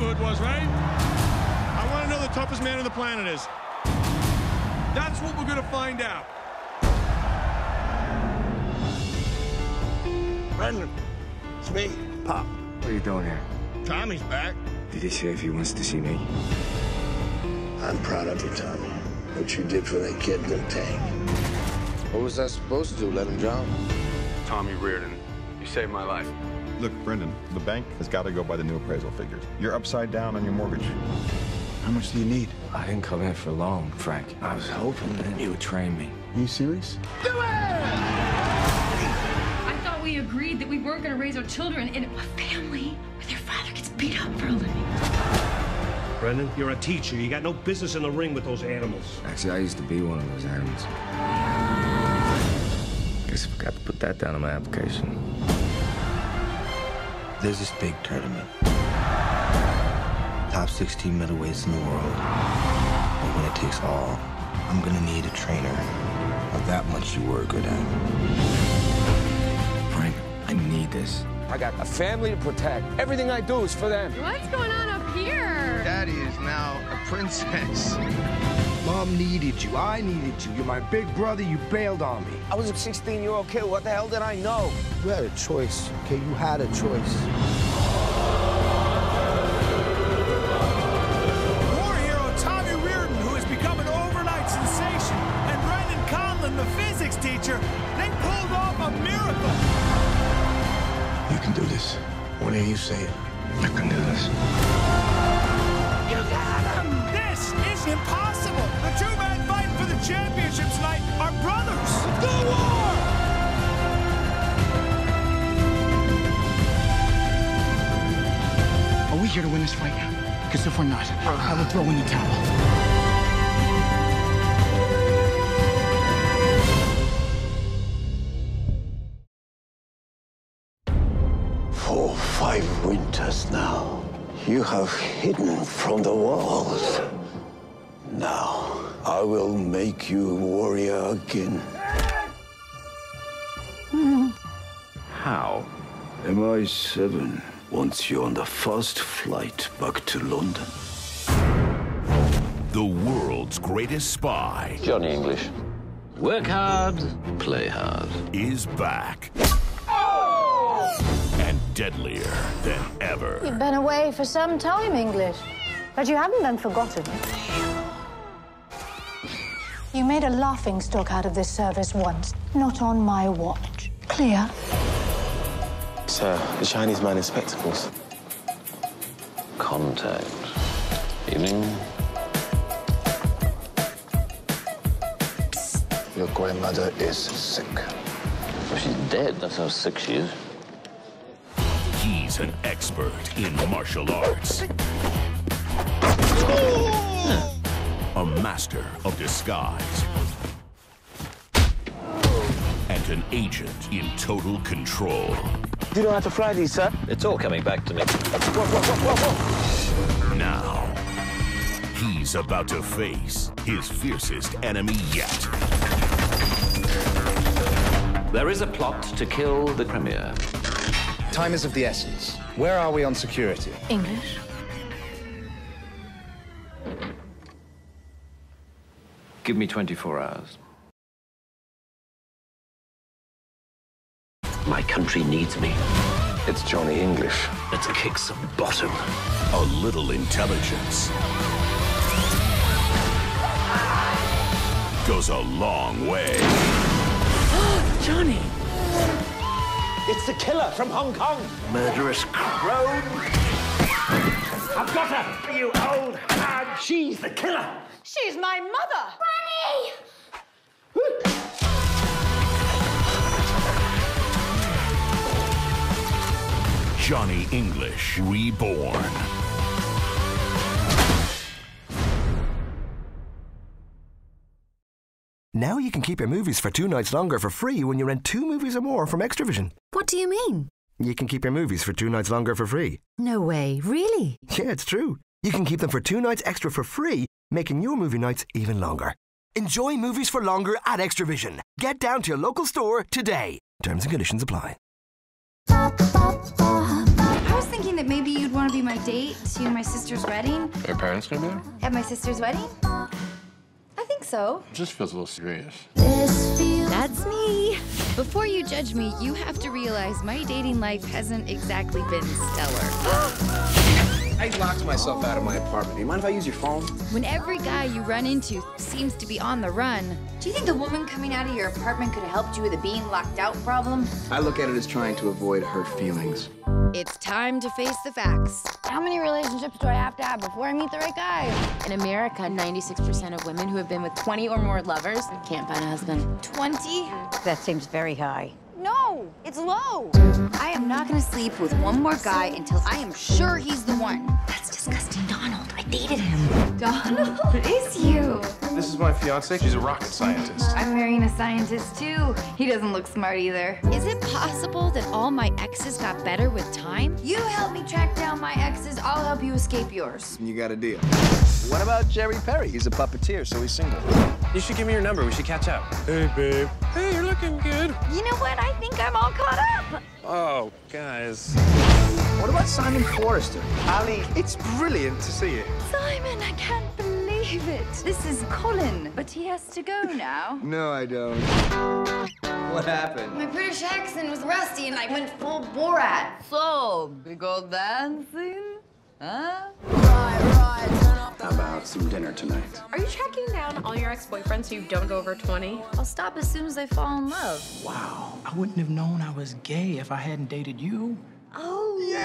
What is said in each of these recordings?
kid in the neighborhood was, right? I want to know the toughest man on the planet is. That's what we're going to find out. Brendan, it's me, Pop. What are you doing here? Tommy's back. Did he say if he wants to see me? I'm proud of you, Tommy. What you did for that kid in the tank. What was I supposed to do? Let him drown? Tommy Riordan, you saved my life. Look, Brendan, the bank has got to go by the new appraisal figures. You're upside down on your mortgage. How much do you need? I didn't come in for long, Frank. I was hoping that you would train me. Are you serious? Do it! I thought we agreed that we weren't going to raise our children in a family where their father gets beat up for a living. Brendan, you're a teacher. You got no business in the ring with those animals. Actually, I used to be one of those animals. I Guess I forgot to put that down on my application. There's this big tournament. Top 16 middleweights in the world. And when it takes all, I'm gonna need a trainer of that much you were good at. Frank, I need this. I got a family to protect. Everything I do is for them. What's going on up here? Daddy is now a princess. Mom needed you. I needed you. You're my big brother. You bailed on me. I was a 16 year old kid. What the hell did I know? You had a choice, okay? You had a choice. War hero Tommy Riordan, who has become an overnight sensation, and Brendan Conlon, the physics teacher, they pulled off a miracle. You can do this. When you say it. I can do this. You got him! This is impossible. The two men fighting for the championship tonight are brothers. Go war! Are we here to win this fight? Because if we're not, I will throw in the towel. For five winters now, you have hidden from the walls. Now, I will make you warrior again. How? MI7 wants you on the first flight back to London. The world's greatest spy Johnny English. Work hard, play hard. is back. And deadlier than ever. You've been away for some time, English. But you haven't been forgotten. You made a laughing stock out of this service once, not on my watch. Clear? Sir, the Chinese man in spectacles. Contact. Evening. Your grandmother is sick. Well, she's dead. That's how sick she is. He's an expert in martial arts. A master of disguise. And an agent in total control. You don't have to fly these, sir? It's all coming back to me. Now, he's about to face his fiercest enemy yet. There is a plot to kill the Premier. Time is of the essence. Where are we on security? English? Give me 24 hours. My country needs me. It's Johnny English. Let's kick some bottom. A little intelligence goes a long way. Johnny! It's the killer from Hong Kong. Murderous crone. I've got her! You old hag! She's the killer! She's my mother! Granny! Johnny English Reborn. Now you can keep your movies for two nights longer for free when you rent two movies or more from Xtra-vision. What do you mean? You can keep your movies for two nights longer for free. No way, really? Yeah, it's true. You can keep them for two nights extra for free, making your movie nights even longer. Enjoy movies for longer at Xtra-vision. Get down to your local store today. Terms and conditions apply. I was thinking thinking that maybe you'd want to be my date to my sister's wedding. Your parents gonna be there? At my sister's wedding? I think so. Just feels a little serious. That's me. Before you judge me, you have to realize my dating life hasn't exactly been stellar. I locked myself out of my apartment. Do you mind if I use your phone? when every guy you run into seems to be on the run, do you think the woman coming out of your apartment could have helped you with a being locked out problem? I look at it as trying to avoid hurt feelings. It's time to face the facts. How many relationships do I have to have before I meet the right guy? In America, 96% of women who have been with 20 or more lovers can't find a husband. 20? That seems very high. No, it's low. I am not gonna sleep with one more guy until I am sure he's the one. That's disgusting, Donald. I dated him. Donald, it is you. This is my fiance. She's a rocket scientist. I'm marrying a scientist too. He doesn't look smart either. Is it possible that all my exes got better with time? You help me track down my exes, I'll help you escape yours. You got a deal. What about Jerry Perry? He's a puppeteer, so he's single. You should give me your number. We should catch up. Hey, babe. Hey, you're looking good. You know what? I think I'm all caught up. Oh, guys. What about Simon Forrester? Ali, it's brilliant to see you. Simon, I can't believe it. This is Colin, but he has to go now. No, I don't. What happened? My British accent was rusty and I went full Borat. So, we go dancing? Huh? How about some dinner tonight? Are you tracking down all your ex-boyfriends who don't go over 20? I'll stop as soon as I fall in love. Wow. I wouldn't have known I was gay if I hadn't dated you. Oh. Yeah.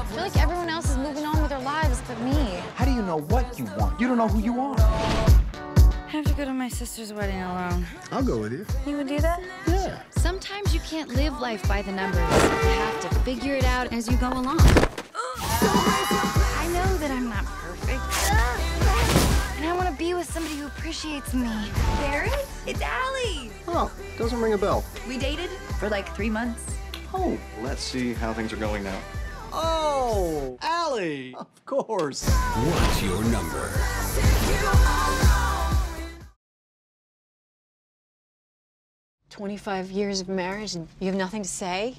I feel like everyone else is moving on with their lives but me. How do you know what you want? You don't know who you are. I have to go to my sister's wedding alone. I'll go with you. You would do that? Yeah. Sometimes you can't live life by the numbers. You have to figure it out as you go along. I that I'm not perfect. And I want to be with somebody who appreciates me. Barrett? It's Allie. Oh, doesn't ring a bell. We dated for like three months. Oh, Let's see how things are going now. Oh, Allie. Of course. What's your number? Twenty-five years of marriage and you have nothing to say?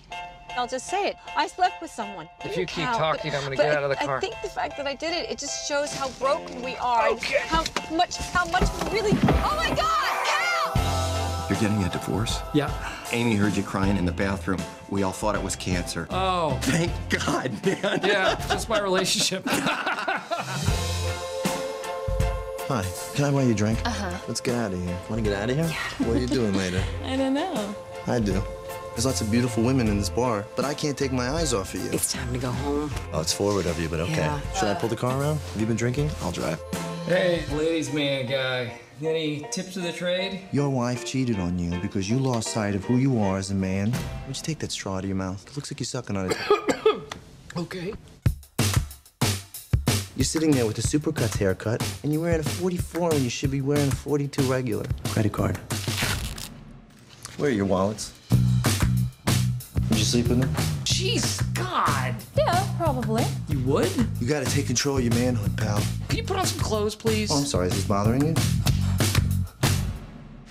I'll just say it. I slept with someone. If you keep Cal, talking, but- I'm gonna get I- out of the car. I think the fact that I did it, it just shows how broken we are. Okay. How much, how much we really. Oh my God, Cal! You're getting a divorce? Yeah. Amy heard you crying in the bathroom. We all thought it was cancer. Oh. Thank God, man. Yeah, just my relationship. Hi, can I buy you a drink? Uh-huh. Let's get out of here. Want to get out of here? Yeah. What are you doing later? I don't know. I do. There's lots of beautiful women in this bar, but I can't take my eyes off of you. It's time to go home. Oh, it's forward of you, but okay. Yeah. Should I pull the car around? Have you been drinking? I'll drive. hey, ladies' man guy. Any tips of the trade? Your wife cheated on you because you lost sight of who you are as a man. Would you take that straw out of your mouth? It looks like you're sucking on it. Okay. You're sitting there with a supercuts haircut, and you're wearing a 44 when you should be wearing a 42 regular. Credit card. Where are your wallets? Would you sleep with them? Jeez, God. Yeah, probably. You would? You gotta take control of your manhood, pal. Can you put on some clothes, please? Oh, I'm sorry, is this bothering you?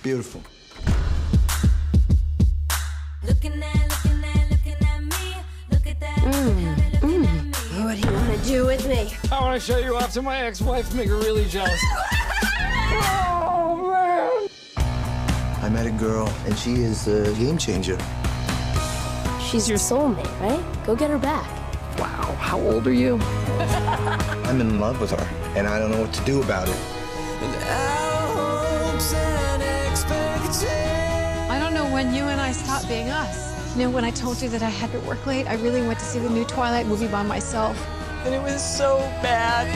Beautiful. Mm. What do you want to do with me? I want to show you off to my ex-wife, make her really jealous. Oh, man. I met a girl, and she is a game changer. She's your soulmate, right? Go get her back. Wow, how old are you? I'm in love with her, and I don't know what to do about it. I don't know when you and I stopped being us. You know, when I told you that I had to work late, I really went to see the new Twilight movie by myself. And it was so bad.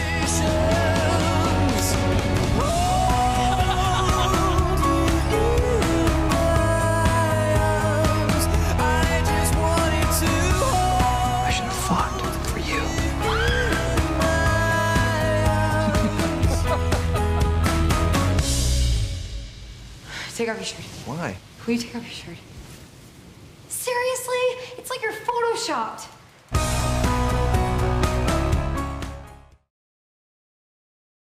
Take off your shirt. Why? Will you take off your shirt? Seriously? It's like you're photoshopped.